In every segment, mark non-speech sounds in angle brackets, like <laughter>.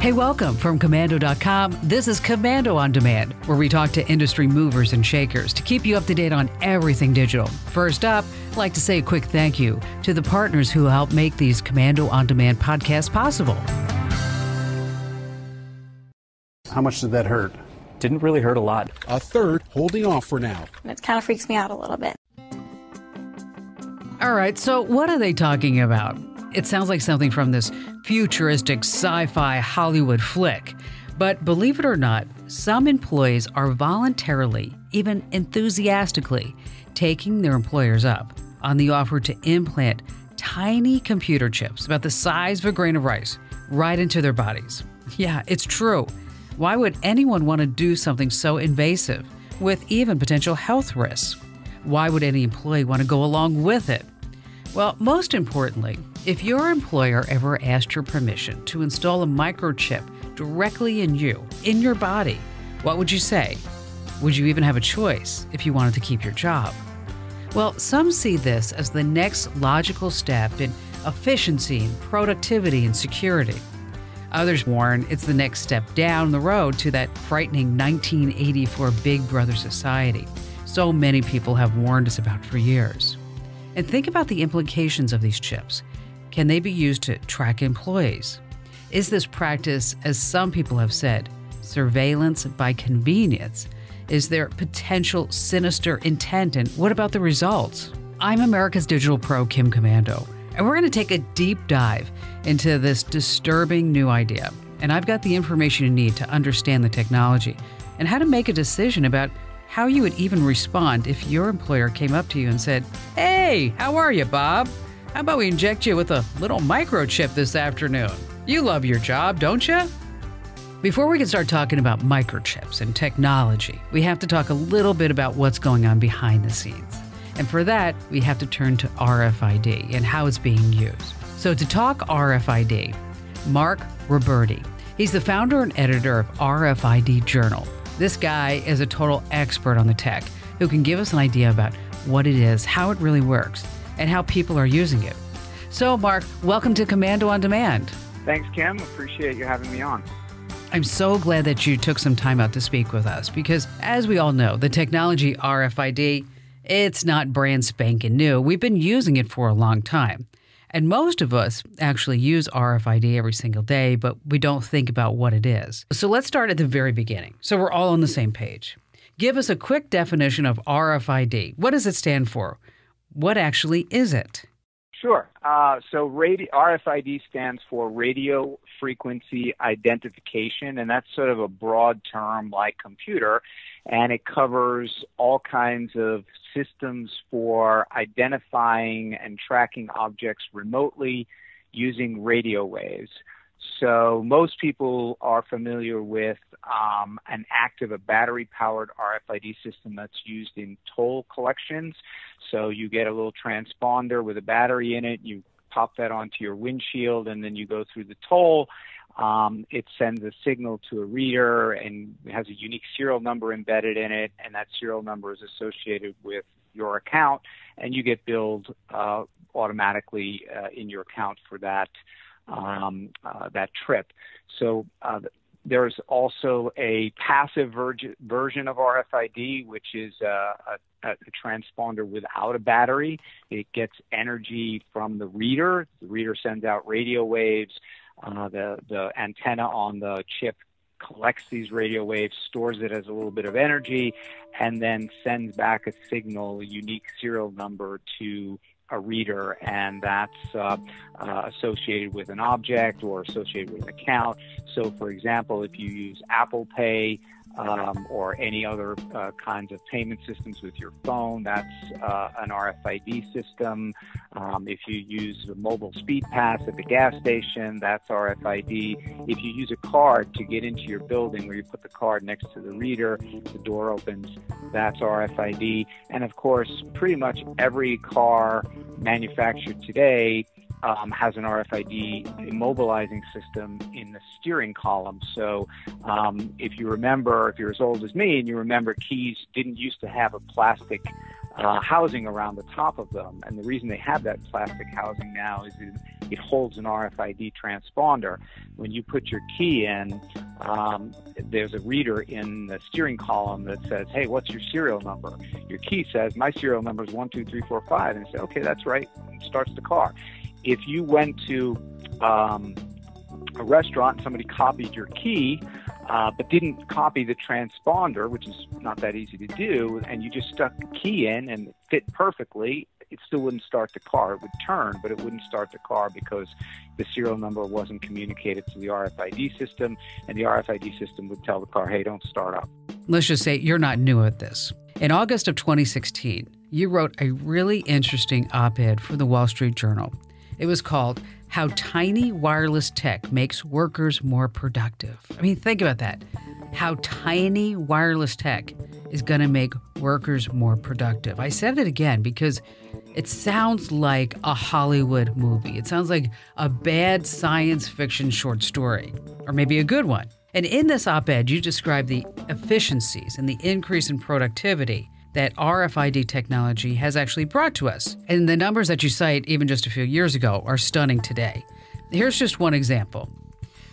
Hey, welcome from Komando.com. This is Komando on Demand, where we talk to industry movers and shakers to keep you up to date on everything digital. First up, I'd like to say a quick thank you to the partners who help make these Komando on Demand podcasts possible. How much did that hurt? Didn't really hurt a lot. A third holding off for now. It kind of freaks me out a little bit. All right, so what are they talking about? It sounds like something from this futuristic sci fi Hollywood flick. But believe it or not, some employees are voluntarily, even enthusiastically, taking their employers up on the offer to implant tiny computer chips about the size of a grain of rice right into their bodies. Yeah, it's true. Why would anyone want to do something so invasive with even potential health risks? Why would any employee want to go along with it? Well, most importantly, if your employer ever asked your permission to install a microchip directly in you, in your body, what would you say? Would you even have a choice if you wanted to keep your job? Well, some see this as the next logical step in efficiency and productivity and security. Others warn it's the next step down the road to that frightening 1984 Big Brother society so many people have warned us about for years. And think about the implications of these chips. Can they be used to track employees? Is this practice, as some people have said, surveillance by convenience? Is there potential sinister intent? And what about the results? I'm America's Digital Pro, Kim Komando, and we're going to take a deep dive into this disturbing new idea. And I've got the information you need to understand the technology and how to make a decision about how you would even respond if your employer came up to you and said, Hey, how are you, Bob? How about we inject you with a little microchip this afternoon? You love your job, don't you? Before we can start talking about microchips and technology, we have to talk a little bit about what's going on behind the scenes. And for that, we have to turn to RFID and how it's being used. So, to talk RFID, Mark Roberti. He's the founder and editor of RFID Journal. This guy is a total expert on the tech who can give us an idea about what it is, how it really works, and how people are using it. So, Mark, welcome to Komando on Demand. Thanks, Kim. Appreciate you having me on. I'm so glad that you took some time out to speak with us because, as we all know, the technology RFID, it's not brand spanking new. We've been using it for a long time. And most of us actually use RFID every single day, but we don't think about what it is. So let's start at the very beginning so we're all on the same page. Give us a quick definition of RFID. What does it stand for? What actually is it? Sure. Uh, so radio, RFID stands for radio frequency identification, and that's sort of a broad term like computer, and it covers all kinds of systems for identifying and tracking objects remotely using radio waves. So most people are familiar with um, an active, a battery-powered RFID system that's used in toll collections. So you get a little transponder with a battery in it. You pop that onto your windshield, and then you go through the toll. Um, it sends a signal to a reader and has a unique serial number embedded in it, and that serial number is associated with your account, and you get billed uh, automatically uh, in your account for that um, uh, that trip. So uh, there's also a passive ver- version of RFID, which is uh, a, a, transponder without a battery. It gets energy from the reader. The reader sends out radio waves. Uh, the the antenna on the chip collects these radio waves, stores it as a little bit of energy, and then sends back a signal, a unique serial number to a reader, and that's uh, uh, associated with an object or associated with an account. So, for example, if you use Apple Pay, um, or any other uh, kinds of payment systems with your phone. That's uh, an RFID system. Um, if you use a mobile speed pass at the gas station, that's RFID. If you use a card to get into your building where you put the card next to the reader, the door opens, that's RFID. And of course, pretty much every car manufactured today um, has an RFID immobilizing system in the steering column. So um, if you remember, if you're as old as me and you remember keys didn't used to have a plastic uh, housing around the top of them. And the reason they have that plastic housing now is it, it holds an RFID transponder. When you put your key in, um, there's a reader in the steering column that says, "Hey, what's your serial number?" Your key says, "My serial number is one two three four five," and you say, "Okay, that's right." And starts the car. If you went to um, a restaurant, somebody copied your key, uh, but didn't copy the transponder, which is not that easy to do, and you just stuck the key in and it fit perfectly, it still wouldn't start the car. It would turn, but it wouldn't start the car because the serial number wasn't communicated to the RFID system, and the RFID system would tell the car, hey, don't start up. Let's just say you're not new at this. In August of 2016, you wrote a really interesting op ed for the Wall Street Journal. It was called How Tiny Wireless Tech Makes Workers More Productive. I mean, think about that. How tiny wireless tech is going to make workers more productive. I said it again because it sounds like a Hollywood movie. It sounds like a bad science fiction short story, or maybe a good one. And in this op ed, you describe the efficiencies and the increase in productivity that RFID technology has actually brought to us. And the numbers that you cite, even just a few years ago, are stunning today. Here's just one example.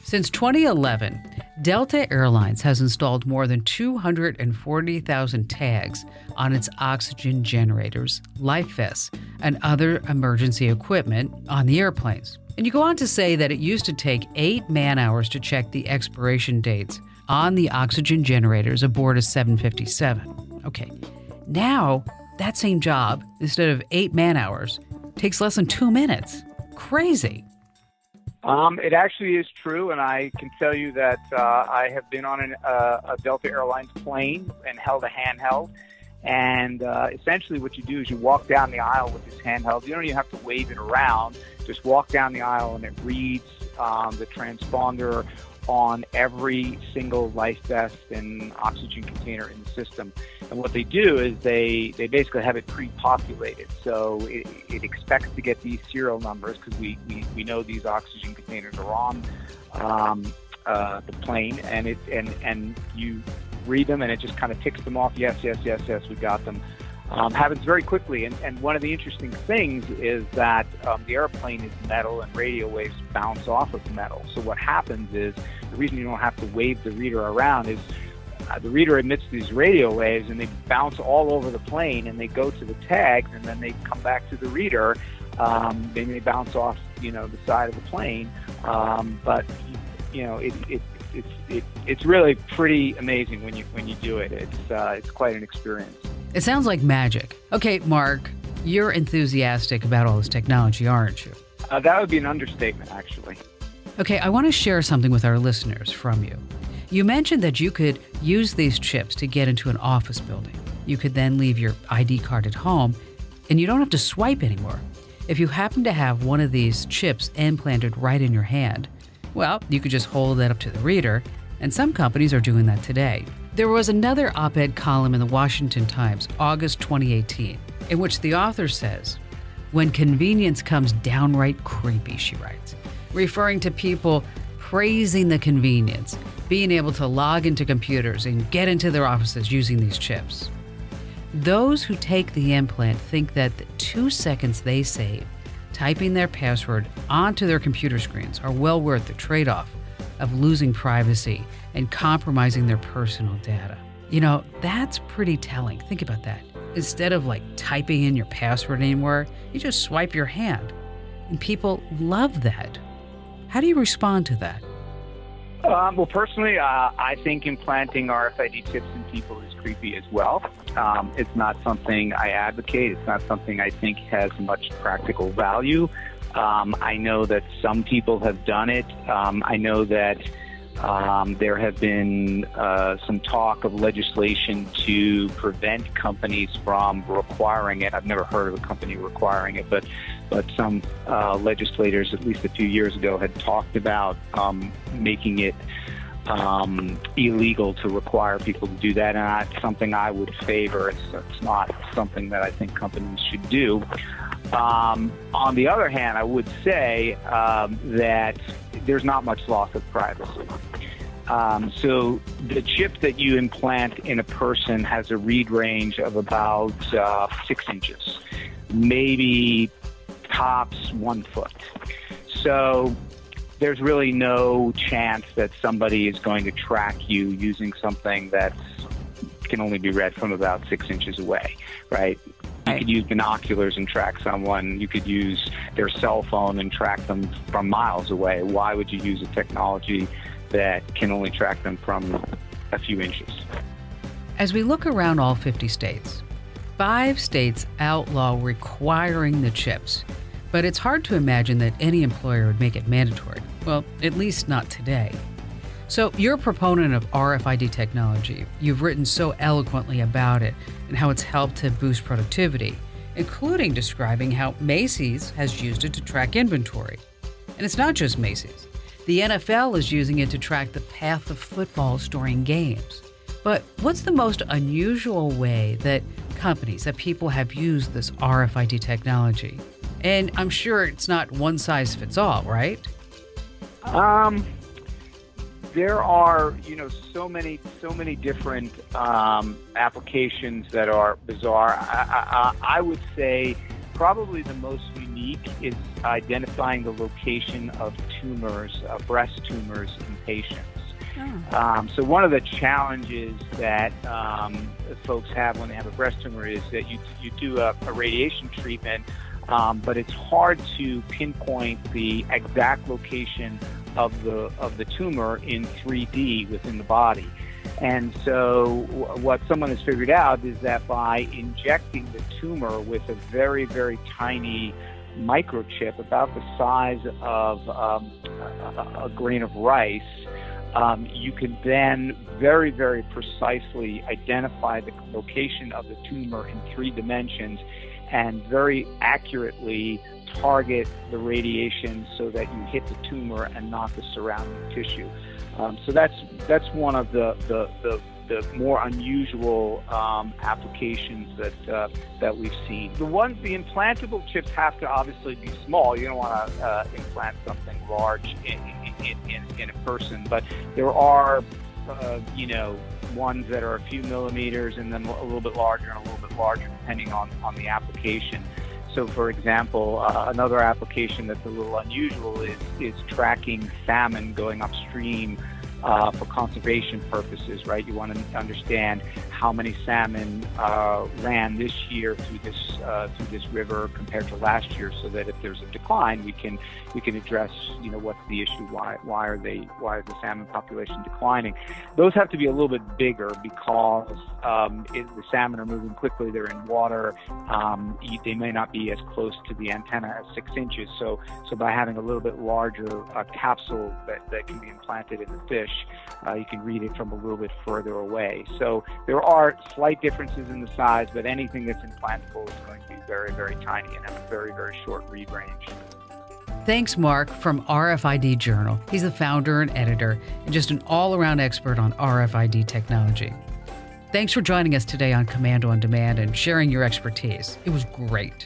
Since 2011, Delta Airlines has installed more than 240,000 tags on its oxygen generators, life vests, and other emergency equipment on the airplanes. And you go on to say that it used to take eight man hours to check the expiration dates on the oxygen generators aboard a 757. Okay, now that same job, instead of eight man hours, takes less than two minutes. Crazy. Um, it actually is true, and I can tell you that uh, I have been on an, uh, a Delta Airlines plane and held a handheld. And uh, essentially, what you do is you walk down the aisle with this handheld. You don't even have to wave it around. Just walk down the aisle, and it reads um, the transponder on every single life vest and oxygen container in the system. And what they do is they, they basically have it pre-populated. So it, it expects to get these serial numbers because we, we, we know these oxygen containers are on um, uh, the plane, and it and and you read them, and it just kind of ticks them off. Yes, yes, yes, yes, we got them um, happens very quickly. And, and one of the interesting things is that um, the airplane is metal and radio waves bounce off of metal. So what happens is the reason you don't have to wave the reader around is uh, the reader emits these radio waves and they bounce all over the plane and they go to the tags and then they come back to the reader. Um, they may bounce off, you know, the side of the plane, um, but you know, it, it, it's it, it's really pretty amazing when you when you do it. It's uh, it's quite an experience. It sounds like magic. Okay, Mark, you're enthusiastic about all this technology, aren't you? Uh, that would be an understatement, actually. Okay, I want to share something with our listeners from you. You mentioned that you could use these chips to get into an office building. You could then leave your ID card at home, and you don't have to swipe anymore. If you happen to have one of these chips implanted right in your hand, well, you could just hold that up to the reader, and some companies are doing that today. There was another op ed column in the Washington Times, August 2018, in which the author says, When convenience comes downright creepy, she writes, referring to people praising the convenience, being able to log into computers and get into their offices using these chips. Those who take the implant think that the two seconds they save typing their password onto their computer screens are well worth the trade off of losing privacy and compromising their personal data. You know, that's pretty telling. Think about that. Instead of like typing in your password anymore, you just swipe your hand. And people love that. How do you respond to that? Um, well, personally, uh, I think implanting RFID chips in people is creepy as well. Um, it's not something I advocate. It's not something I think has much practical value. Um, I know that some people have done it. Um, I know that um, there have been uh, some talk of legislation to prevent companies from requiring it. I've never heard of a company requiring it, but but some uh, legislators, at least a few years ago, had talked about um, making it um, illegal to require people to do that, and that's something I would favor. It's, it's not something that I think companies should do. Um, on the other hand, I would say um, that there's not much loss of privacy. Um, so the chip that you implant in a person has a read range of about uh, six inches, maybe tops one foot. So there's really no chance that somebody is going to track you using something that can only be read from about six inches away, right? You could use binoculars and track someone. You could use their cell phone and track them from miles away. Why would you use a technology that can only track them from a few inches? As we look around all 50 states, five states outlaw requiring the chips. But it's hard to imagine that any employer would make it mandatory. Well, at least not today. So, you're a proponent of RFID technology. You've written so eloquently about it and how it's helped to boost productivity, including describing how Macy's has used it to track inventory. And it's not just Macy's. The NFL is using it to track the path of footballs during games. But what's the most unusual way that companies, that people have used this RFID technology? And I'm sure it's not one size fits all, right? Um, there are, you know, so many, so many different um, applications that are bizarre. I, I, I would say probably the most unique is identifying the location of tumors, uh, breast tumors in patients. Oh. Um, so one of the challenges that um, folks have when they have a breast tumor is that you you do a, a radiation treatment um, but it's hard to pinpoint the exact location of the of the tumor in 3D within the body. And so, what someone has figured out is that by injecting the tumor with a very, very tiny microchip, about the size of um, a, a, grain of rice, um, you can then very, very precisely identify the location of the tumor in three dimensions and very accurately target the radiation so that you hit the tumor and not the surrounding tissue. Um, so that's that's one of the the, the, the more unusual um, applications that uh, that we've seen. The ones the implantable chips have to obviously be small. You don't want to uh, implant something large in in, in, in a person, but there are uh, you know ones that are a few millimeters and then a little bit larger and a little bit larger depending on, on the application. So, for example, uh, another application that's a little unusual is, is tracking salmon going upstream uh, for conservation purposes, right? You want to understand how many salmon uh, ran this year through this uh, through this river compared to last year, so that if there's a decline, we can we can address you know what's the issue, why why are they why is the salmon population declining? Those have to be a little bit bigger because um, it, the salmon are moving quickly. They're in water. Um, they may not be as close to the antenna as six inches. So so by having a little bit larger uh, capsule that, that can be implanted in the fish, uh, you can read it from a little bit further away. So there are slight differences in the size, but anything that's implantable is going to be very, very tiny and have a very, very short read range. Thanks, Mark from RFID Journal. He's the founder and editor and just an all around expert on RFID technology. Thanks for joining us today on Komando on Demand and sharing your expertise. It was great.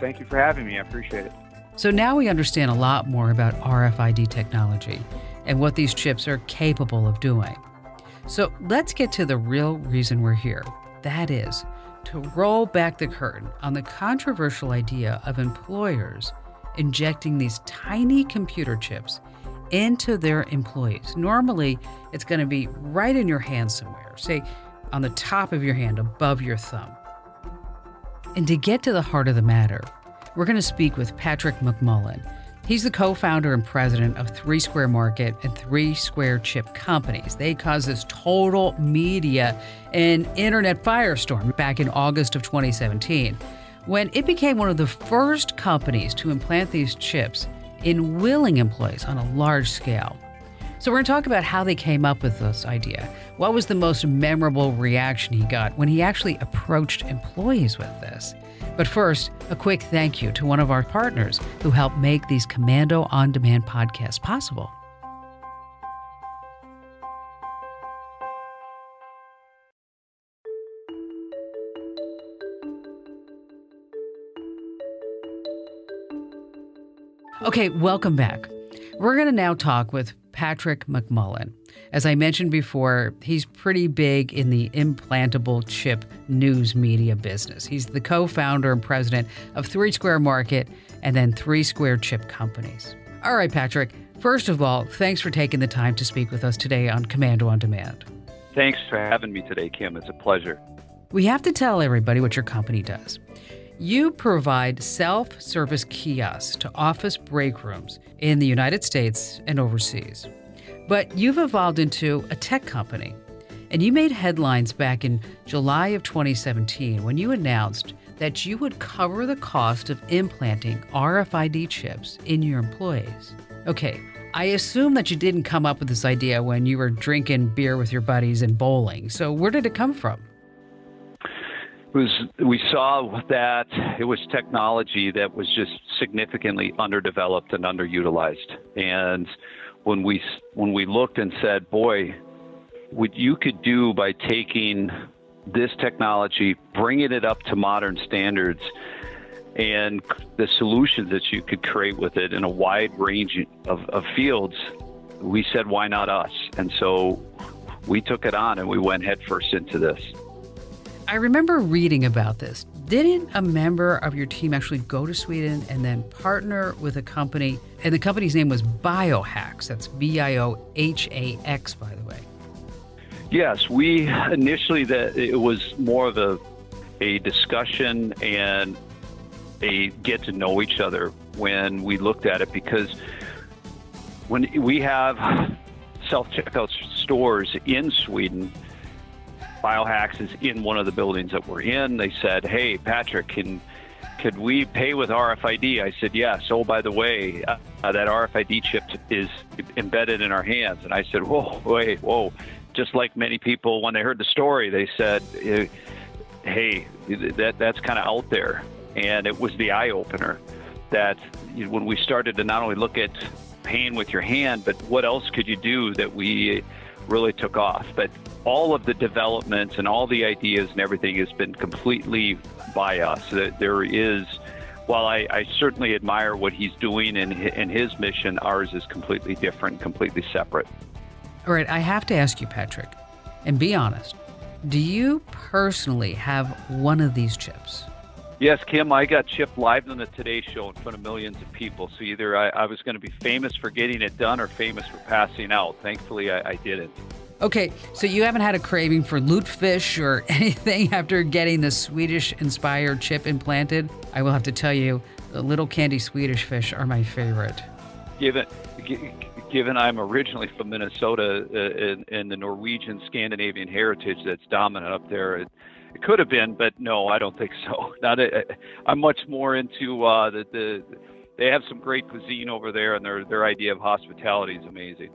Thank you for having me. I appreciate it. So now we understand a lot more about RFID technology and what these chips are capable of doing. So let's get to the real reason we're here. That is, to roll back the curtain on the controversial idea of employers injecting these tiny computer chips into their employees. Normally, it's going to be right in your hand somewhere, say on the top of your hand, above your thumb. And to get to the heart of the matter, we're going to speak with Patrick McMullan. He's the co founder and president of Three Square Market and Three Square Chip Companies. They caused this total media and internet firestorm back in August of 2017 when it became one of the first companies to implant these chips in willing employees on a large scale. So, we're going to talk about how they came up with this idea. What was the most memorable reaction he got when he actually approached employees with this? But first, a quick thank you to one of our partners who helped make these Komando on Demand podcasts possible. Okay, welcome back. We're going to now talk with Patrick McMullan. As I mentioned before, he's pretty big in the implantable chip news media business. He's the co founder and president of Three Square Market and then Three Square Chip Companies. All right, Patrick, first of all, thanks for taking the time to speak with us today on Komando on Demand. Thanks for having me today, Kim. It's a pleasure. We have to tell everybody what your company does. You provide self service kiosks to office break rooms in the United States and overseas. But you've evolved into a tech company. And you made headlines back in July of 2017 when you announced that you would cover the cost of implanting RFID chips in your employees. Okay, I assume that you didn't come up with this idea when you were drinking beer with your buddies and bowling. So, where did it come from? Was we saw that it was technology that was just significantly underdeveloped and underutilized. And when we when we looked and said, "Boy, what you could do by taking this technology, bringing it up to modern standards, and the solutions that you could create with it in a wide range of, of fields, we said, why not us? And so we took it on and we went headfirst into this. I remember reading about this. Didn't a member of your team actually go to Sweden and then partner with a company? And the company's name was Biohax. That's B I O H A X, by the way. Yes, we initially that it was more of a a discussion and a get to know each other when we looked at it because when we have self checkout stores in Sweden Biohax is in one of the buildings that we're in. They said, "Hey, Patrick, can could we pay with RFID?" I said, "Yes." Oh, by the way, uh, that RFID chip is embedded in our hands. And I said, "Whoa, wait, whoa!" Just like many people, when they heard the story, they said, "Hey, that that's kind of out there." And it was the eye opener that when we started to not only look at paying with your hand, but what else could you do that we really took off. But all of the developments and all the ideas and everything has been completely by us. That there is, while I, I certainly admire what he's doing and, and his mission, ours is completely different, completely separate. All right, I have to ask you, Patrick, and be honest. Do you personally have one of these chips? Yes, Kim, I got chipped live on the Today Show in front of millions of people. So either I, I was going to be famous for getting it done or famous for passing out. Thankfully, I, I didn't. Okay, so you haven't had a craving for lutefisk or <laughs> anything after getting the Swedish inspired chip implanted? I will have to tell you, the little candy Swedish fish are my favorite. Given, given I'm originally from Minnesota uh, and, the Norwegian Scandinavian heritage that's dominant up there, it, it could have been, but no, I don't think so. <laughs> Not a, I'm much more into uh, the, the. They have some great cuisine over there, and their their idea of hospitality is amazing.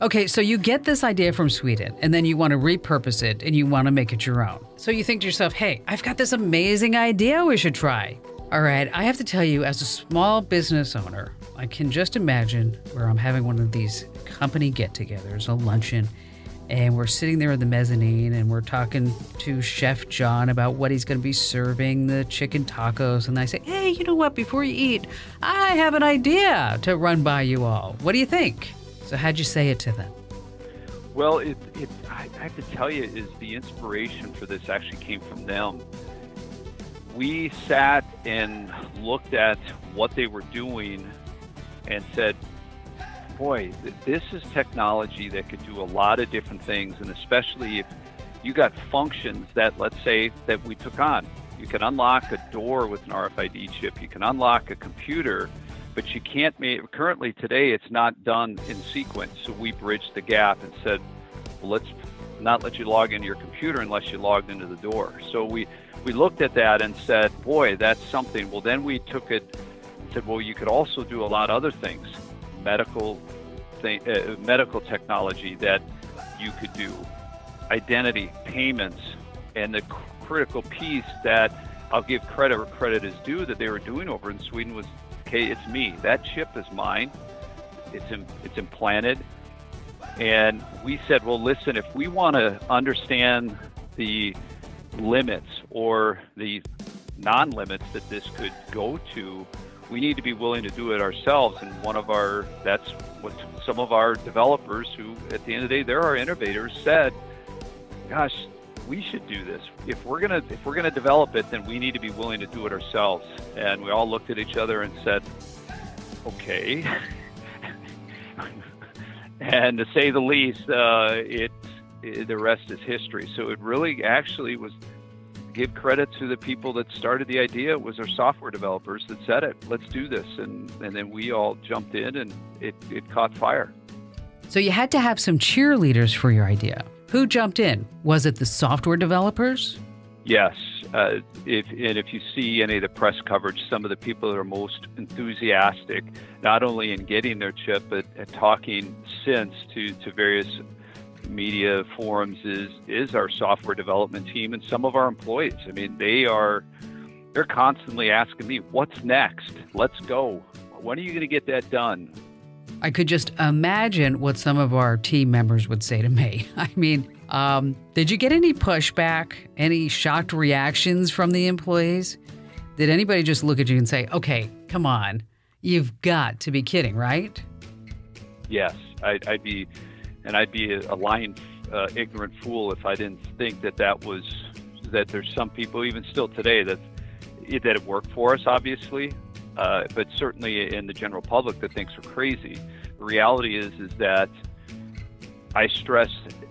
Okay, so you get this idea from Sweden and then you want to repurpose it and you want to make it your own. So you think to yourself, hey, I've got this amazing idea we should try. All right, I have to tell you, as a small business owner, I can just imagine where I'm having one of these company get togethers, a luncheon, and we're sitting there in the mezzanine and we're talking to Chef John about what he's going to be serving the chicken tacos. And I say, hey, you know what? Before you eat, I have an idea to run by you all. What do you think? So how'd you say it to them? Well, it, it, I have to tell you, is the inspiration for this actually came from them. We sat and looked at what they were doing and said, boy, this is technology that could do a lot of different things, and especially if you got functions that, let's say, that we took on. You can unlock a door with an RFID chip. You can unlock a computer but you can't make currently today it's not done in sequence so we bridged the gap and said well, let's not let you log into your computer unless you logged into the door so we we looked at that and said boy that's something well then we took it and said well you could also do a lot of other things medical uh, medical technology that you could do identity payments and the critical piece that I'll give credit where credit is due that they were doing over in Sweden was okay, it's me. That chip is mine. It's in, it's implanted. And we said, well, listen, if we want to understand the limits or the non-limits that this could go to, we need to be willing to do it ourselves. And one of our, that's what some of our developers who, at the end of the day, they're our innovators, said, gosh, we should do this. If we're gonna if we're gonna develop it, then we need to be willing to do it ourselves. And we all looked at each other and said, okay. <laughs> and to say the least, uh, it, it the rest is history. So it really actually was give credit to the people that started the idea. It was our software developers that said it. Let's do this, and and then we all jumped in, and it it caught fire. So you had to have some cheerleaders for your idea. Who jumped in? Was it the software developers? Yes. Uh, if, and if you see any of the press coverage, some of the people that are most enthusiastic, not only in getting their chip, but talking since to, to various media forums is is our software development team and some of our employees. I mean, they are they're constantly asking me, "What's next? Let's go. When are you going to get that done?" I could just imagine what some of our team members would say to me. <laughs> I mean, um, did you get any pushback, any shocked reactions from the employees? Did anybody just look at you and say, "Okay, come on, you've got to be kidding, right?" Yes, I'd, I'd be and I'd be a, lying, uh, ignorant fool if I didn't think that that was that there's some people even still today that that it worked for us, obviously, uh, but certainly in the general public that thinks we're crazy. The reality is is that I stress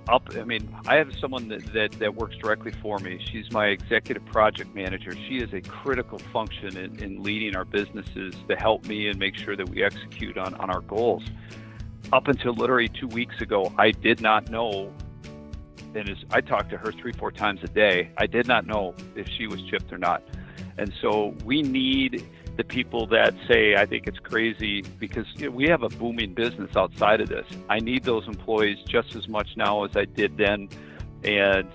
up. I mean, I have someone that, that, that works directly for me. She's my executive project manager. She is a critical function in, in leading our businesses to help me and make sure that we execute on, on our goals up until literally two weeks ago, I did not know. And as I talked to her three, four times a day, I did not know if she was chipped or not. And so we need the people that say, I think it's crazy because you know, we have a booming business outside of this. I need those employees just as much now as I did then. And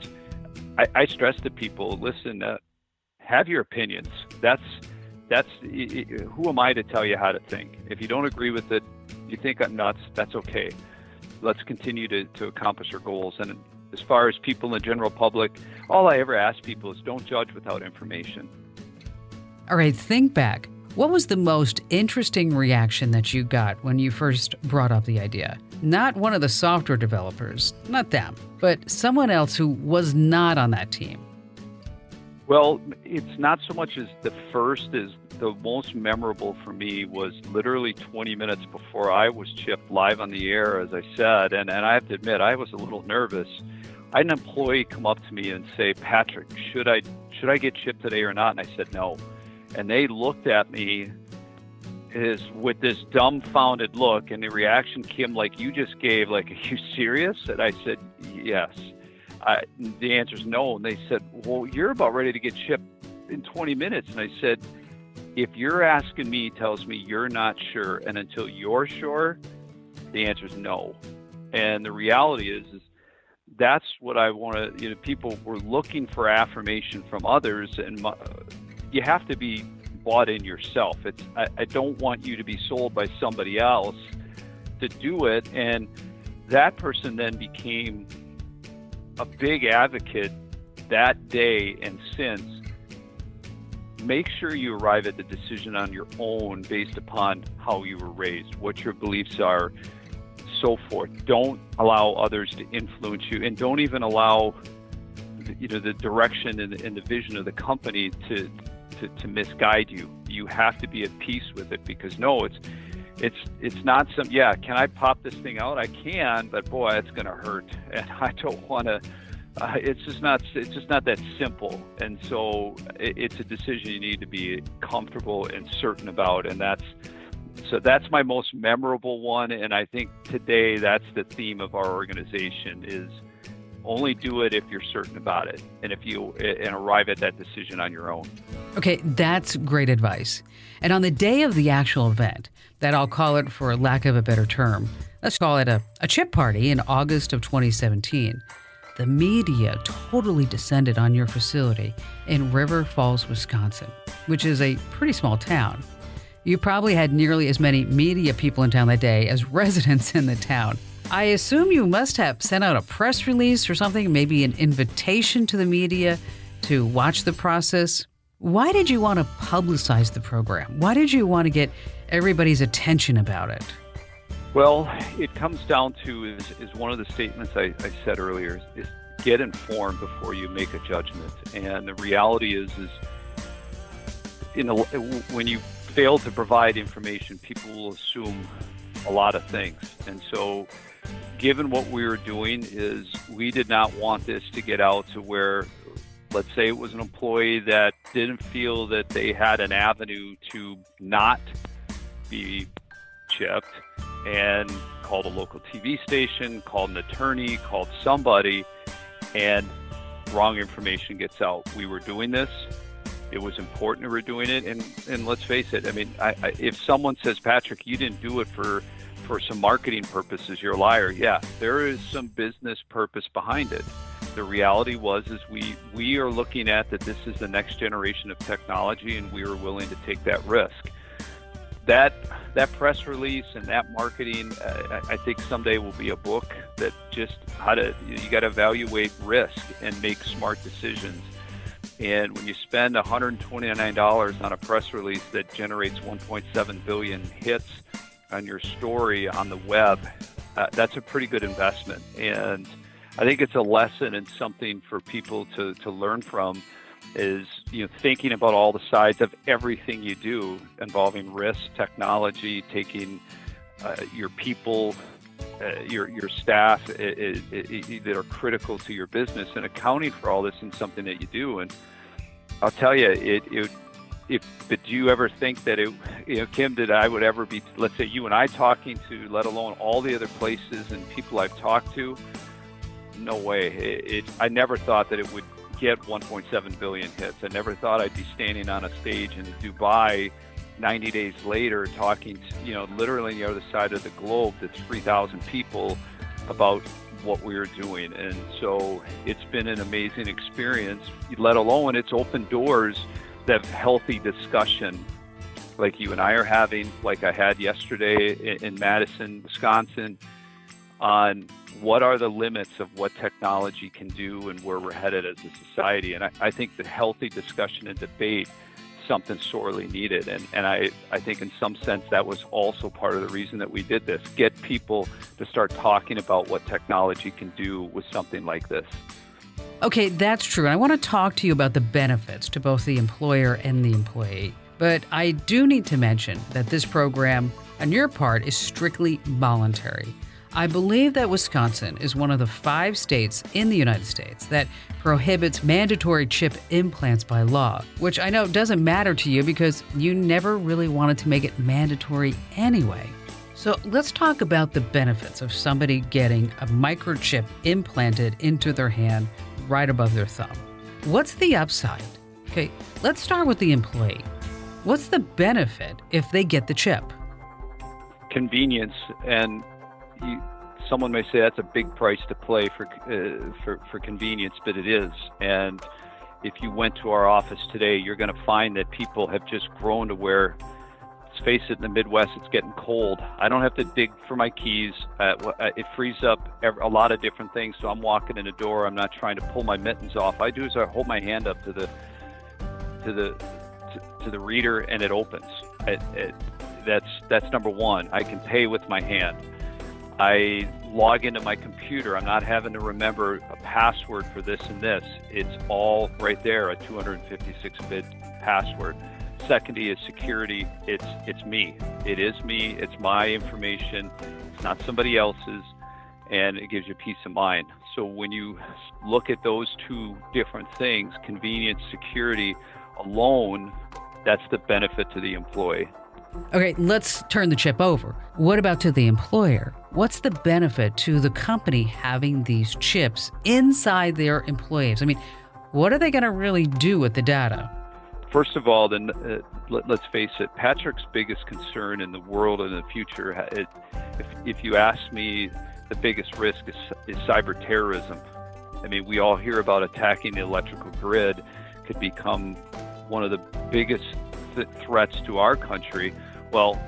I, I stress to people, listen, uh, have your opinions. That's that's who am I to tell you how to think? If you don't agree with it, you think I'm nuts, that's okay. Let's continue to, to accomplish our goals. And as far as people in the general public, all I ever ask people is don't judge without information. All right, think back. What was the most interesting reaction that you got when you first brought up the idea? Not one of the software developers, not them, but someone else who was not on that team. Well, it's not so much as the first as the most memorable for me was literally 20 minutes before I was chipped live on the air, as I said. And, and I have to admit, I was a little nervous. I had an employee come up to me and say, Patrick, should I, should I get chipped today or not? And I said, no. And they looked at me is with this dumbfounded look, and the reaction came like you just gave, like, are you serious? And I said, yes. I, the answer is no. And they said, well, you're about ready to get shipped in 20 minutes. And I said, if you're asking me, tells me you're not sure, and until you're sure, the answer is no. And the reality is, is that's what I want to. You know, people were looking for affirmation from others, and my, you have to be bought in yourself. It's I, I don't want you to be sold by somebody else to do it, and that person then became a big advocate that day and since make sure you arrive at the decision on your own based upon how you were raised, what your beliefs are, so forth. Don't allow others to influence you, and don't even allow you know the direction and, and the vision of the company to, to to misguide you. You have to be at peace with it because no, it's it's it's not some yeah. Can I pop this thing out? I can, but boy, it's going to hurt, <laughs> and I don't want to uh, it's just not it's just not that simple and so it, it's a decision you need to be comfortable and certain about and that's so that's my most memorable one and i think today that's the theme of our organization is only do it if you're certain about it and if you and arrive at that decision on your own okay that's great advice and on the day of the actual event that i'll call it for lack of a better term let's call it a, a chip party in august of 2017 the media totally descended on your facility in River Falls, Wisconsin, which is a pretty small town. You probably had nearly as many media people in town that day as <laughs> residents in the town. I assume you must have sent out a press release or something, maybe an invitation to the media to watch the process. Why did you want to publicize the program? Why did you want to get everybody's attention about it? Well, it comes down to is, is one of the statements I, I said earlier is, get informed before you make a judgment. And the reality is is in a, when you fail to provide information, people will assume a lot of things. And so given what we were doing is we did not want this to get out to where let's say it was an employee that didn't feel that they had an avenue to not be chipped and called a local TV station, called an attorney, called somebody, and wrong information gets out. We were doing this. It was important we were doing it, and and let's face it. I mean, I, I, if someone says, Patrick, you didn't do it for for some marketing purposes, you're a liar. Yeah, there is some business purpose behind it. The reality was is we we are looking at that this is the next generation of technology, and we are willing to take that risk that that press release and that marketing, uh, I think someday will be a book that just how to you got to evaluate risk and make smart decisions. And when you spend $129 on a press release that generates 1.7 billion hits on your story on the web, uh, that's a pretty good investment. And I think it's a lesson and something for people to, to learn from is you know thinking about all the sides of everything you do involving risk, technology, taking uh, your people, uh, your your staff it, it, it, that are critical to your business, and accounting for all this in something that you do. And I'll tell you, it, it if but do you ever think that it you know Kim did I would ever be let's say you and I talking to let alone all the other places and people I've talked to no way it, it I never thought that it would get 1.7 billion hits. I never thought I'd be standing on a stage in Dubai 90 days later talking, to, you know, literally on the other side of the globe to 3,000 people about what we were doing. And so it's been an amazing experience, let alone it's opened doors that healthy discussion like you and I are having, like I had yesterday in Madison, Wisconsin, on what are the limits of what technology can do and where we're headed as a society. And I, I think the healthy discussion and debate something sorely needed. And, and I, I think in some sense that was also part of the reason that we did this. Get people to start talking about what technology can do with something like this. Okay, that's true. And I want to talk to you about the benefits to both the employer and the employee. But I do need to mention that this program, on your part, is strictly voluntary. I believe that Wisconsin is one of the five states in the United States that prohibits mandatory chip implants by law, which I know doesn't matter to you because you never really wanted to make it mandatory anyway. So let's talk about the benefits of somebody getting a microchip implanted into their hand right above their thumb. What's the upside? Okay, let's start with the employee. What's the benefit if they get the chip? Convenience and you, someone may say that's a big price to play for uh, for for convenience, but it is. And if you went to our office today, you're going to find that people have just grown to where. Let's face it, in the Midwest, it's getting cold. I don't have to dig for my keys. Uh, uh it frees up a lot of different things. So I'm walking in a door. I'm not trying to pull my mittens off. I do is I hold my hand up to the to the to, to the reader, and it opens. It, it, that's that's number one. I can pay with my hand. I log into my computer. I'm not having to remember a password for this and this. It's all right there, a 256-bit password. Second is security. It's it's me. It is me. It's my information. It's not somebody else's, and it gives you peace of mind. So when you look at those two different things, convenience, security alone, that's the benefit to the employee. Okay, let's turn the chip over. What about to the employer? What's the benefit to the company having these chips inside their employees? I mean, what are they going to really do with the data? First of all, then uh, let, us face it. Patrick's biggest concern in the world in the future, it, if, if you ask me, the biggest risk is, is cyber terrorism. I mean, we all hear about attacking the electrical grid could become one of the biggest th- threats to our country. Well,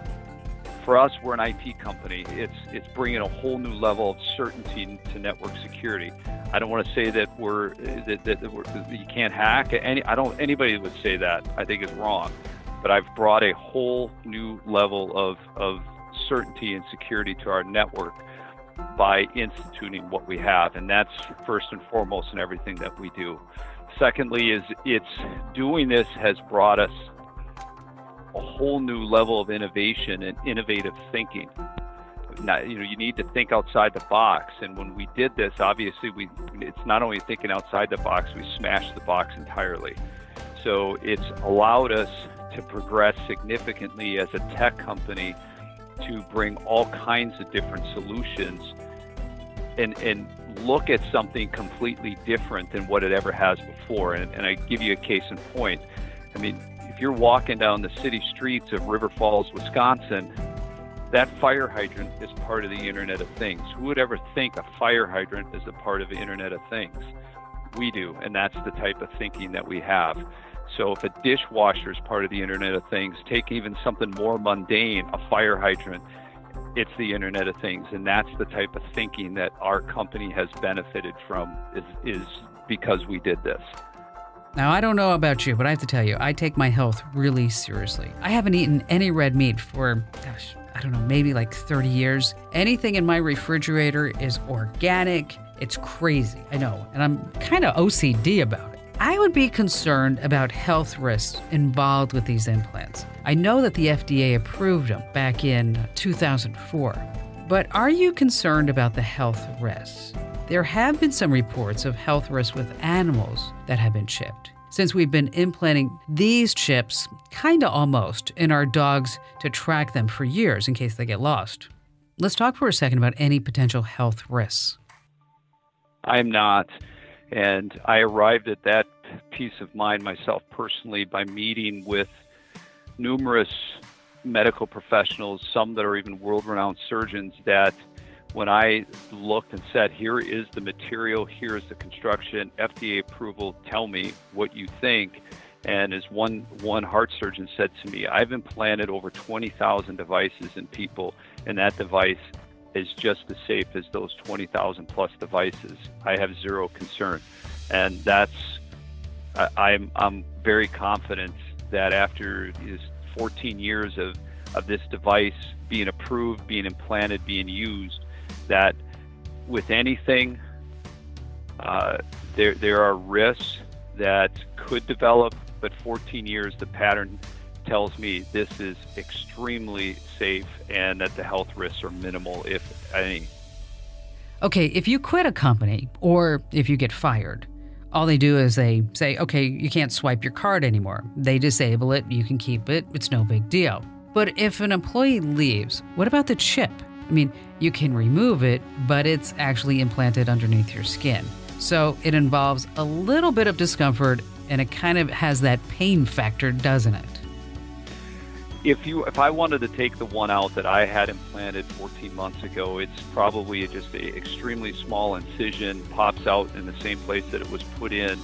for us, we're an IT company. It's it's bringing a whole new level of certainty to network security. I don't want to say that we're that, that, we're, that you can't hack. Any I don't anybody would say that. I think is wrong. But I've brought a whole new level of of certainty and security to our network by instituting what we have, and that's first and foremost in everything that we do. Secondly, is it's doing this has brought us a whole new level of innovation and innovative thinking. Not, you know, you need to think outside the box. And when we did this, obviously, we it's not only thinking outside the box, we smashed the box entirely. So it's allowed us to progress significantly as a tech company to bring all kinds of different solutions and and look at something completely different than what it ever has before. And, and I give you a case in point. I mean, if you're walking down the city streets of River Falls, Wisconsin, that fire hydrant is part of the Internet of Things. Who would ever think a fire hydrant is a part of the Internet of Things? We do, and that's the type of thinking that we have. So if a dishwasher is part of the Internet of Things, take even something more mundane, a fire hydrant, it's the Internet of Things, and that's the type of thinking that our company has benefited from is, is because we did this. Now, I don't know about you, but I have to tell you, I take my health really seriously. I haven't eaten any red meat for, gosh, I don't know, maybe like 30 years. Anything in my refrigerator is organic. It's crazy, I know, and I'm kind of OCD about it. I would be concerned about health risks involved with these implants. I know that the FDA approved them back in 2004, but are you concerned about the health risks? There have been some reports of health risks with animals that have been chipped. Since we've been implanting these chips, kinda almost, in our dogs to track them for years in case they get lost. Let's talk for a second about any potential health risks. I am not. And I arrived at that peace of mind myself personally by meeting with numerous medical professionals, some that are even world renowned surgeons, that when I looked and said, here is the material, here is the construction, FDA approval, tell me what you think. And as one, one heart surgeon said to me, I've implanted over 20,000 devices in people, and that device is just as safe as those 20,000 plus devices. I have zero concern. And that's, I, I'm, I'm very confident that after these 14 years of, of this device being approved, being implanted, being used, that with anything, uh, there there are risks that could develop, but 14 years, the pattern tells me this is extremely safe and that the health risks are minimal, if any. Okay, if you quit a company or if you get fired, all they do is they say, okay, you can't swipe your card anymore. They disable it, you can keep it, it's no big deal. But if an employee leaves, what about the chip? I mean, you can remove it, but it's actually implanted underneath your skin. So it involves a little bit of discomfort and it kind of has that pain factor, doesn't it? If you if I wanted to take the one out that I had implanted 14 months ago, it's probably just an extremely small incision, pops out in the same place that it was put in,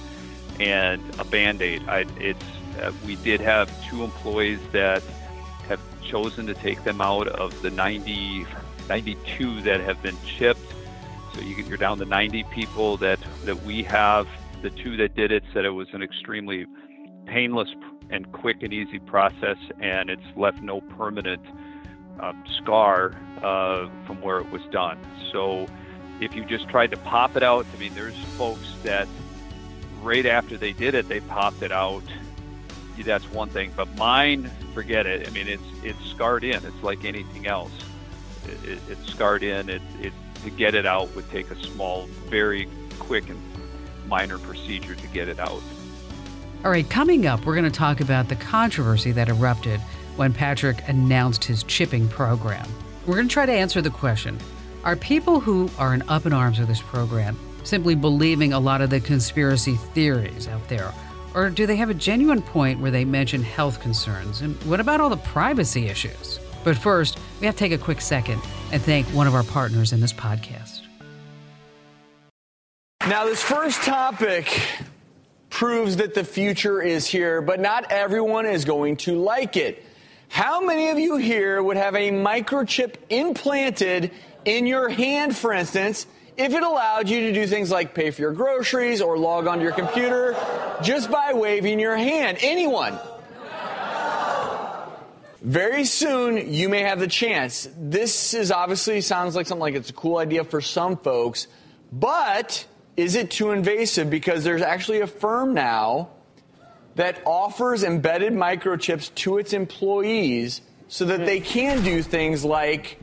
and a band-aid. I, it's uh, we did have two employees that have chosen to take them out of the 90 92 that have been chipped. So you, you're down to 90 people that, that we have. The two that did it said it was an extremely painless and quick and easy process, and it's left no permanent um, scar uh, from where it was done. So if you just tried to pop it out, I mean, there's folks that right after they did it, they popped it out. That's one thing, but mine, forget it. I mean, it's it's scarred in. It's like anything else it, it's scarred in. It, it to get it out would take a small, very quick and minor procedure to get it out. All right, coming up, we're going to talk about the controversy that erupted when Patrick announced his chipping program. We're going to try to answer the question Are people who are in up in arms with this program simply believing a lot of the conspiracy theories out there? Or do they have a genuine point where they mention health concerns? And what about all the privacy issues? But first, we have to take a quick second and thank one of our partners in this podcast. Now, this first topic proves that the future is here, but not everyone is going to like it. How many of you here would have a microchip implanted in your hand, for instance, if it allowed you to do things like pay for your groceries or log onto your computer just by waving your hand? Anyone? Very soon, you may have the chance. This is obviously sounds like something like it's a cool idea for some folks, but is it too invasive? Because there's actually a firm now that offers embedded microchips to its employees so that they can do things like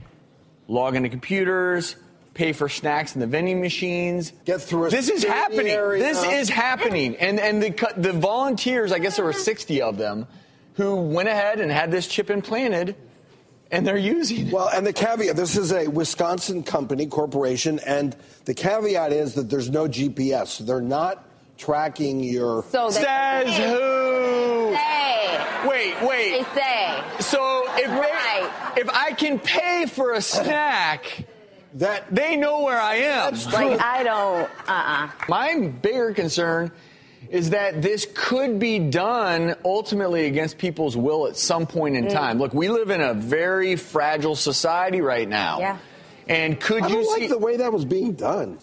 log into computers, pay for snacks in the vending machines. Get through a This is happening. area. This is happening. And and the the volunteers, I guess there were 60 of them who went ahead and had this chip implanted and they're using it. Well, and the caveat this is a Wisconsin company, corporation, and the caveat is that there's no GPS. They're not tracking your. So Says say, who? Say. Wait, wait. They say. So if Right. they, if I can pay for a snack, that they know where I am. Like I don't. Uh. uh My bigger concern is that this could be done ultimately against people's will at some point Mm. in time. Look, we live in a very fragile society right now. Yeah. And could I you don't see like the way that was being done.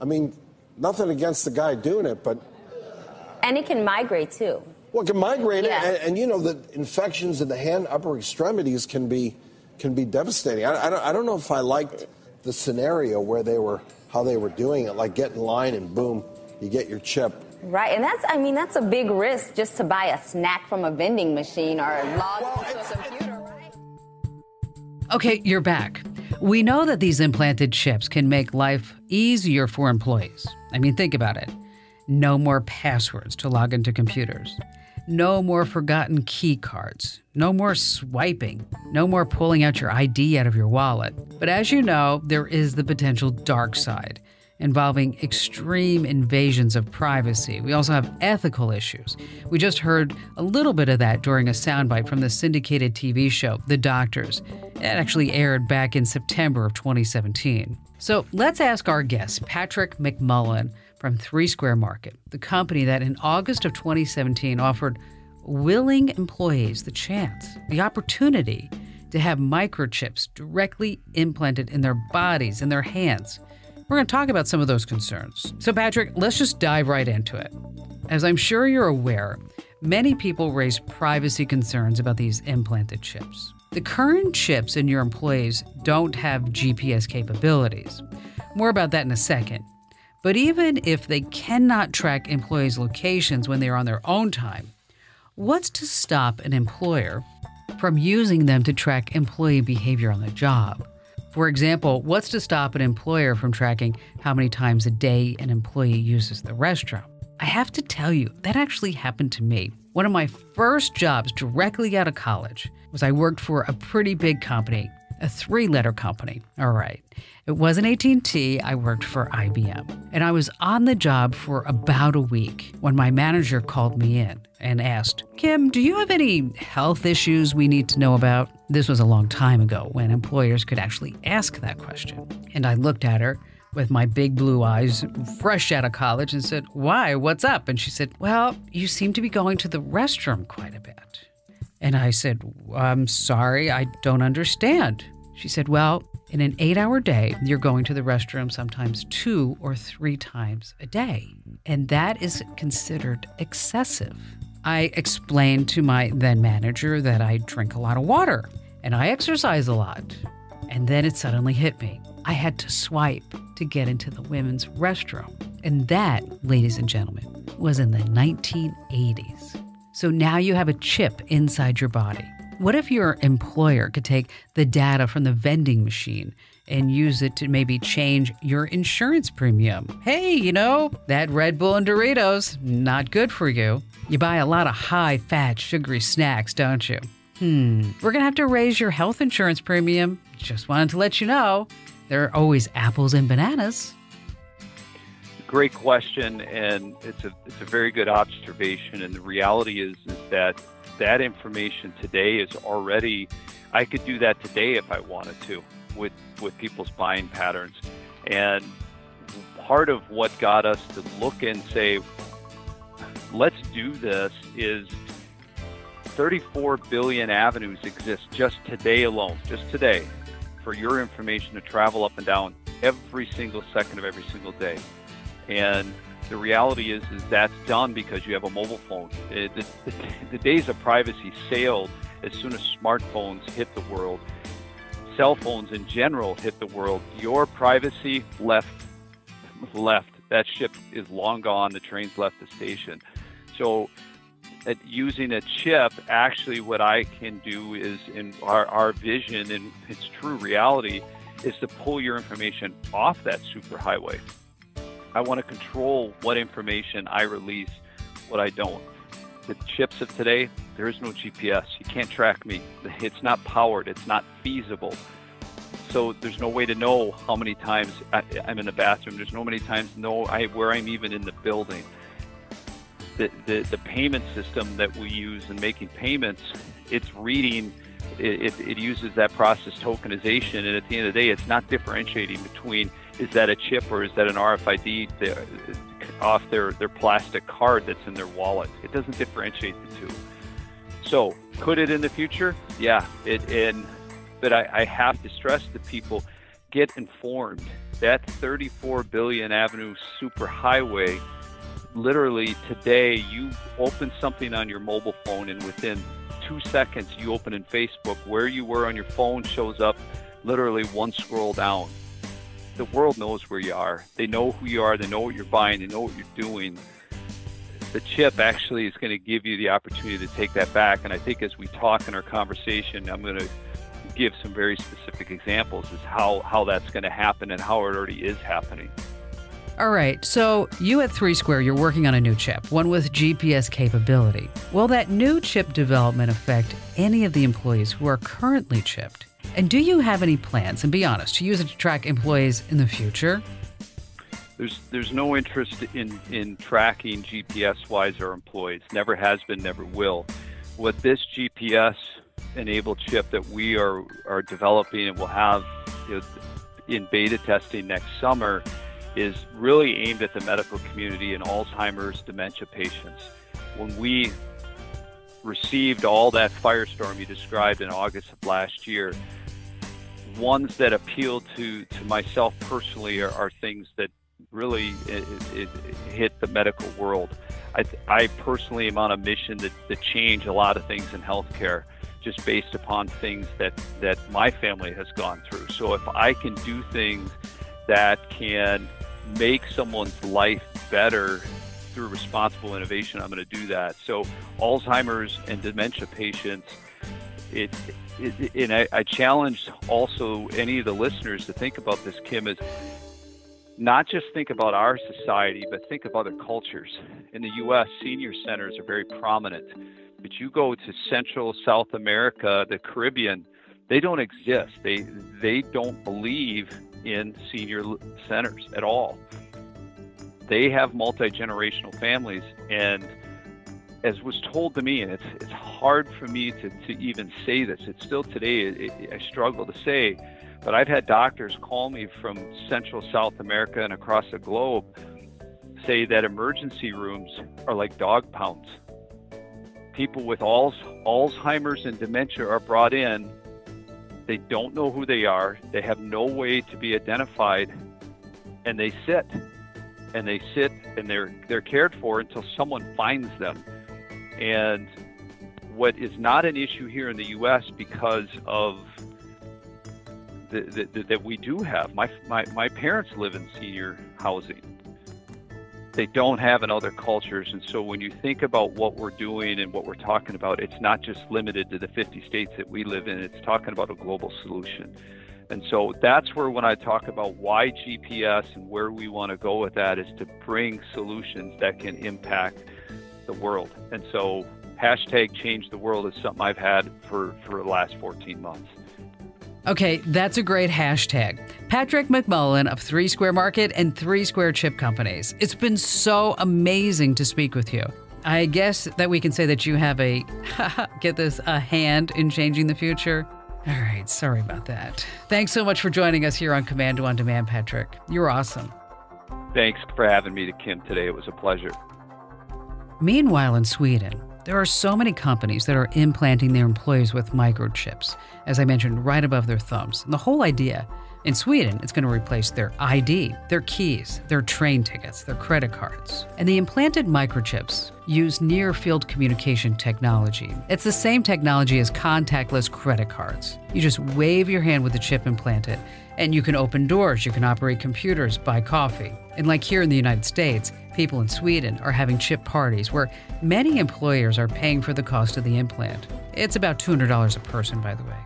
I mean, nothing against the guy doing it, but And it can migrate too. well, it can migrate, Yeah. and, and you know the infections in the hand upper extremities can be can be devastating. I, I, don't, I don't know if I liked the scenario where they were how they were doing it, like get in line and boom, you get your chip. Right, and that's, I mean, that's a big risk just to buy a snack from a vending machine or log Well, into a computer, right? Okay, you're back. We know that these implanted chips can make life easier for employees. I mean, think about it. No more passwords to log into computers. No more forgotten key cards. No more swiping. No more pulling out your ID out of your wallet. But as you know, there is the potential dark side involving extreme invasions of privacy. We also have ethical issues. We just heard a little bit of that during a soundbite from the syndicated TV show, The Doctors. It actually aired back in September of 2017. So let's ask our guest, Patrick McMullan from Three Square Market, the company that in August of 2017 offered willing employees the chance, the opportunity to have microchips directly implanted in their bodies, in their hands. We're going to talk about some of those concerns. So, Patrick, let's just dive right into it. As I'm sure you're aware, many people raise privacy concerns about these implanted chips. The current chips in your employees don't have GPS capabilities. More about that in a second. But even if they cannot track employees' locations when they are on their own time, what's to stop an employer from using them to track employee behavior on the job? For example, what's to stop an employer from tracking how many times a day an employee uses the restroom? I have to tell you, that actually happened to me. One of my first jobs directly out of college was I worked for a pretty big company, a three-letter company. All right. It wasn't AT&T, I worked for IBM. And I was on the job for about a week when my manager called me in and asked, "Kim, do you have any health issues we need to know about?" This was a long time ago when employers could actually ask that question. And I looked at her with my big blue eyes, fresh out of college, and said, Why? What's up? And she said, Well, you seem to be going to the restroom quite a bit. And I said, I'm sorry, I don't understand. She said, Well, in an eight hour day, you're going to the restroom sometimes two or three times a day. And that is considered excessive. I explained to my then manager that I drink a lot of water and I exercise a lot. And then it suddenly hit me. I had to swipe to get into the women's restroom. And that, ladies and gentlemen, was in the 1980s. So now you have a chip inside your body. What if your employer could take the data from the vending machine and use it to maybe change your insurance premium? Hey, you know, that Red Bull and Doritos, not good for you. You buy a lot of high fat, sugary snacks, don't you? Hmm, we're gonna have to raise your health insurance premium. Just wanted to let you know. There are always apples and bananas. Great question, and it's a it's a very good observation. And the reality is is that that information today is already. I could do that today if I wanted to with with people's buying patterns, and part of what got us to look and say, let's do this is 34 billion avenues exist just today alone, just today, for your information to travel up and down every single second of every single day. And the reality is, is that's done because you have a mobile phone. It, the, the, the days of privacy sailed as soon as smartphones hit the world. Cell phones in general hit the world. Your privacy left, left. That ship is long gone. The train's left the station. So, at using a chip, actually, what I can do is in our, our vision and its true reality is to pull your information off that superhighway. I want to control what information I release, what I don't. The chips of today, there is no GPS. You can't track me. It's not powered. It's not feasible. So there's no way to know how many times I, am in the bathroom. There's no many times know I, where I'm even in the building. The, the, the payment system that we use in making payments, it's reading it, it, uses that process tokenization, and at the end of the day, it's not differentiating between is that a chip or is that an RFID off their, their plastic card that's in their wallet. It doesn't differentiate the two. So, could it in the future? Yeah, it and but I, I have to stress to people get informed. That 34 billion avenue superhighway, literally today, you open something on your mobile phone, and within two seconds, you open in Facebook, where you were on your phone shows up literally one scroll down. The world knows where you are. They know who you are. They know what you're buying. They know what you're doing. The chip actually is going to give you the opportunity to take that back. And I think as we talk in our conversation, I'm going to give some very specific examples as how, how that's going to happen and how it already is happening. All right, so you at Three Square, you're working on a new chip, one with GPS capability. Will that new chip development affect any of the employees who are currently chipped? And do you have any plans, and be honest, to use it to track employees in the future? There's there's no interest in, in tracking GPS wise our employees. Never has been, never will. What this GPS enabled chip that we are, are developing and will have you know, in beta testing next summer is really aimed at the medical community and Alzheimer's dementia patients. When we received all that firestorm you described in August of last year, ones that appeal to, to myself personally are, are things that really it, it, it hit the medical world. I, I personally am on a mission to, to change a lot of things in healthcare just based upon things that, that my family has gone through. So if I can do things that can make someone's life better through responsible innovation, I'm going to do that. So, Alzheimer's and dementia patients, it and I, I challenge also any of the listeners to think about this, Kim, is not just think about our society, but think of other cultures. In the U.S., senior centers are very prominent, but you go to Central South America, the Caribbean, they don't exist. They they don't believe in senior centers at all. They have multi generational families, and as was told to me, and it's it's hard for me to, to even say this. It's still today it, it, I struggle to say, but I've had doctors call me from Central South America and across the globe say that emergency rooms are like dog pounds. People with Alzheimer's and dementia are brought in they don't know who they are. They have no way to be identified, and they sit, and they sit, and they're they're cared for until someone finds them. And what is not an issue here in the U.S. because of the, the, that we do have. My, my my parents live in senior housing they don't have in other cultures. And so when you think about what we're doing and what we're talking about, it's not just limited to the 50 states that we live in, it's talking about a global solution. And so that's where when I talk about why GPS and where we want to go with that is to bring solutions that can impact the world. And so hashtag change the world is something I've had for, for the last 14 months. Okay, that's a great hashtag. Patrick McMullan of Three Square Market and Three Square Chip Companies. It's been so amazing to speak with you. I guess that we can say that you have a, <laughs> get this, a hand in changing the future. All right, sorry about that. Thanks so much for joining us here on Komando on Demand, Patrick. You're awesome. Thanks for having me to Kim today. It was a pleasure. Meanwhile, in Sweden, There are so many companies that are implanting their employees with microchips, as I mentioned, right above their thumbs. And the whole idea in Sweden, it's going to replace their ID, their keys, their train tickets, their credit cards. And the implanted microchips use near field communication technology. It's the same technology as contactless credit cards. You just wave your hand with the chip implanted, and you can open doors, you can operate computers, buy coffee. And like here in the United States, people in Sweden are having chip parties where many employers are paying for the cost of the implant. It's about $200 a person, by the way.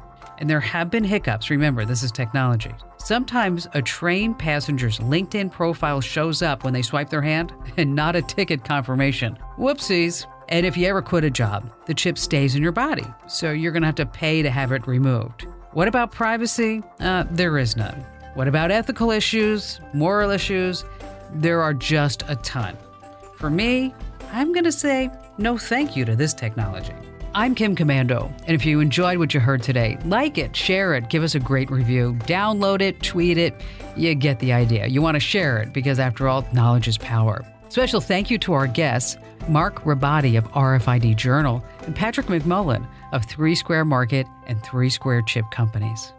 And there have been hiccups. Remember, this is technology. Sometimes a train passenger's LinkedIn profile shows up when they swipe their hand <laughs> and not a ticket confirmation. Whoopsies. And if you ever quit a job, the chip stays in your body, so you're going to have to pay to have it removed. What about privacy? Uh, there is none. What about ethical issues, moral issues? There are just a ton. For me, I'm going to say no thank you to this technology. I'm Kim Komando, and if you enjoyed what you heard today, like it, share it, give us a great review, download it, tweet it. You get the idea. You want to share it because, after all, knowledge is power. Special thank you to our guests, Mark Roberti of RFID Journal and Patrick McMullan of Three Square Market and Three Square Chip Companies.